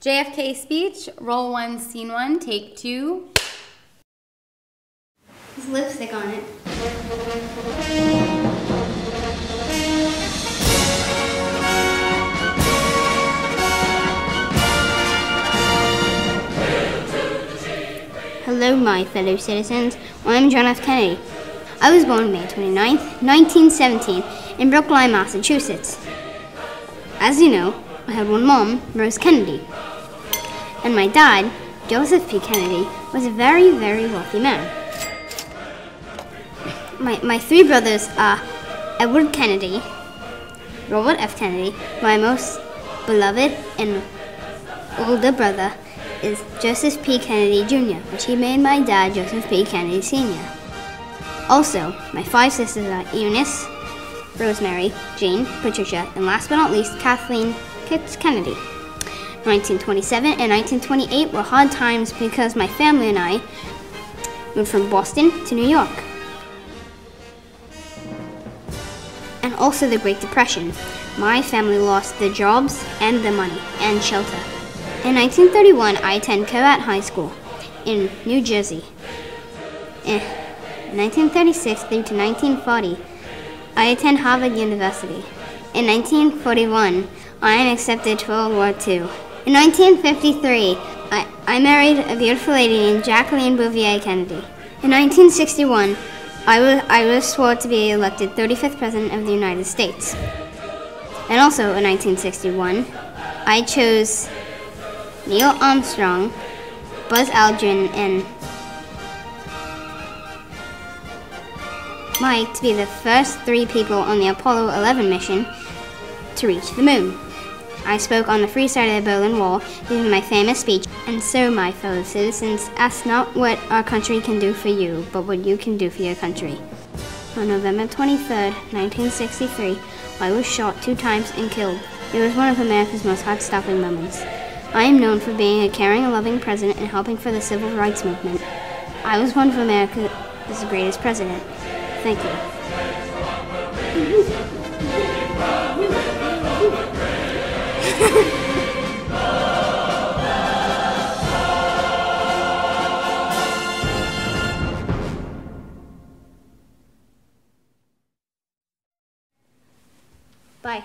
JFK speech, roll one, scene one, take two. There's lipstick on it. Hello, my fellow citizens. I'm John F. Kennedy. I was born May 29, 1917, in Brookline, Massachusetts. As you know, I had one mom, Rose Kennedy, and my dad, Joseph P. Kennedy, was a very, very wealthy man. My, my three brothers are Edward Kennedy, Robert F. Kennedy, my most beloved and older brother is Joseph P. Kennedy Jr., which he made my dad Joseph P. Kennedy Sr. Also, my five sisters are Eunice, Rosemary, Jane, Patricia, and last but not least, Kathleen Pitts Kennedy. 1927 and 1928 were hard times because my family and I moved from Boston to New York. And also the Great Depression. My family lost their jobs and their money and shelter. In 1931, I attended Choate High School in New Jersey. In 1936 through to 1940, I attend Harvard University. In 1941, I am accepted to World War II. In 1953, I, I married a beautiful lady named Jacqueline Bouvier Kennedy. In 1961, I was, I was sworn to be elected 35th President of the United States. And also in 1961, I chose Neil Armstrong, Buzz Aldrin, and Mike to be the first three people on the Apollo 11 mission to reach the moon. I spoke on the free side of the Berlin Wall, giving my famous speech. And so, my fellow citizens, ask not what our country can do for you, but what you can do for your country. On November 23, 1963, I was shot two times and killed. It was one of America's most heart-stopping moments. I am known for being a caring and loving president and helping for the civil rights movement. I was one of America's greatest president. Thank you. Bye.